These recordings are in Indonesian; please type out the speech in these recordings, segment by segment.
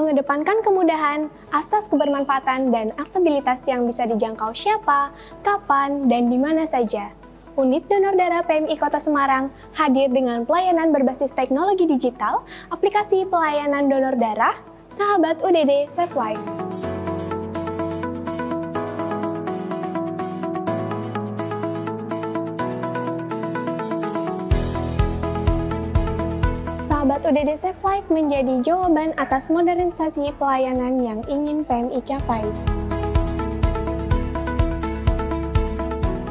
mengedepankan kemudahan, asas kebermanfaatan, dan aksesibilitas yang bisa dijangkau siapa, kapan, dan di mana saja. Unit Donor Darah PMI Kota Semarang hadir dengan pelayanan berbasis teknologi digital, aplikasi pelayanan donor darah, sahabat UDD Save Life. Sahabat UDD Save Life menjadi jawaban atas modernisasi pelayanan yang ingin PMI capai.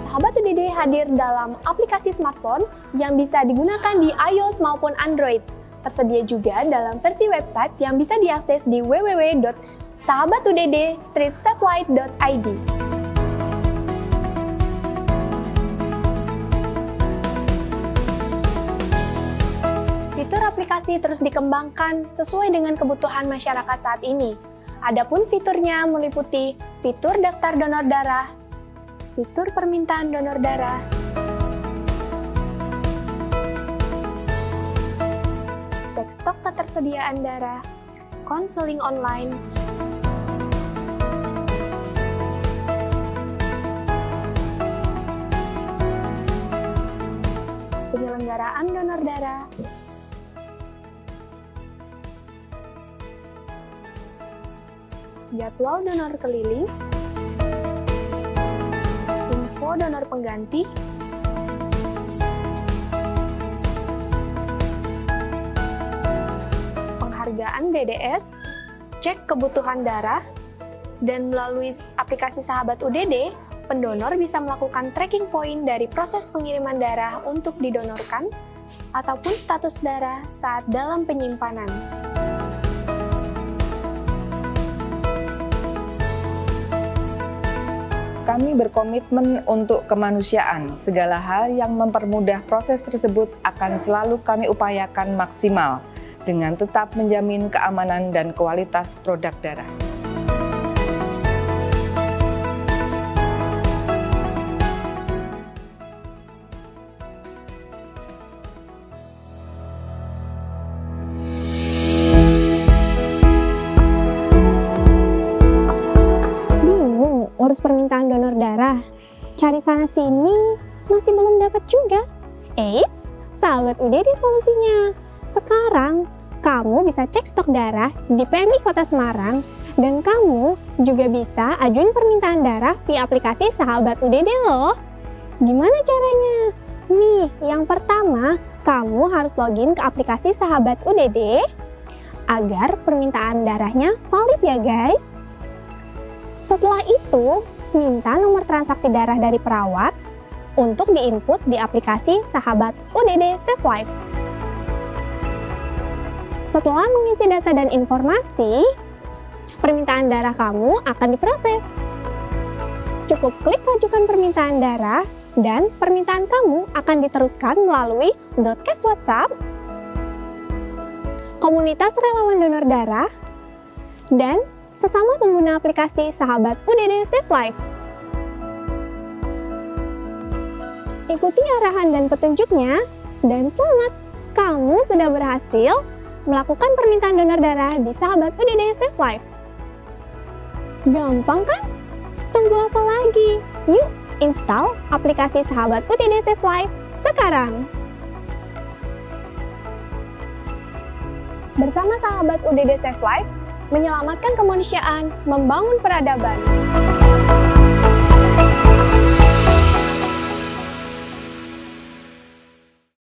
Sahabat UDD hadir dalam aplikasi smartphone yang bisa digunakan di iOS maupun Android. Tersedia juga dalam versi website yang bisa diakses di www.sahabatudd.streetsavelight.id. aplikasi terus dikembangkan sesuai dengan kebutuhan masyarakat saat ini. Adapun fiturnya meliputi fitur daftar donor darah, fitur permintaan donor darah, cek stok ketersediaan darah, konseling online, penyelenggaraan donor darah, jadwal donor keliling, info donor pengganti, penghargaan DDS, cek kebutuhan darah, dan melalui aplikasi Sahabat UDD, pendonor bisa melakukan tracking point dari proses pengiriman darah untuk didonorkan ataupun status darah saat dalam penyimpanan. Kami berkomitmen untuk kemanusiaan. Segala hal yang mempermudah proses tersebut akan selalu kami upayakan maksimal dengan tetap menjamin keamanan dan kualitas produk darah. Urus permintaan donor darah? Cari sana sini masih belum dapat juga. Eits, sahabat UDD solusinya. Sekarang kamu bisa cek stok darah di PMI Kota Semarang dan kamu juga bisa ajuin permintaan darah via aplikasi Sahabat UDD loh. Gimana caranya? Nih, yang pertama, kamu harus login ke aplikasi Sahabat UDD agar permintaan darahnya valid ya guys. Setelah itu, minta nomor transaksi darah dari perawat untuk diinput di aplikasi Sahabat UDD Save Life. Setelah mengisi data dan informasi, permintaan darah kamu akan diproses. Cukup klik ajukan permintaan darah dan permintaan kamu akan diteruskan melalui broadcast WhatsApp, komunitas relawan donor darah, dan sesama pengguna aplikasi Sahabat UDD Save Life. Ikuti arahan dan petunjuknya, dan selamat! Kamu sudah berhasil melakukan permintaan donor darah di Sahabat UDD Save Life. Gampang kan? Tunggu apa lagi? Yuk, install aplikasi Sahabat UDD Save Life sekarang! Bersama Sahabat UDD Save Life, menyelamatkan kemanusiaan, membangun peradaban.